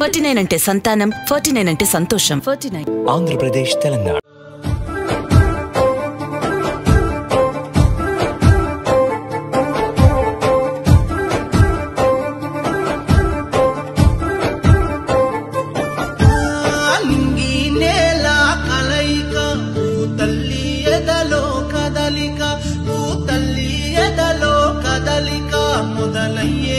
Forty nine అంటే సంతానం forty nine అంటే సంతోషం. Forty nine. ఆంధ్రప్రదేశ్ తెలంగాణ. కదలిక మొదలయ్యే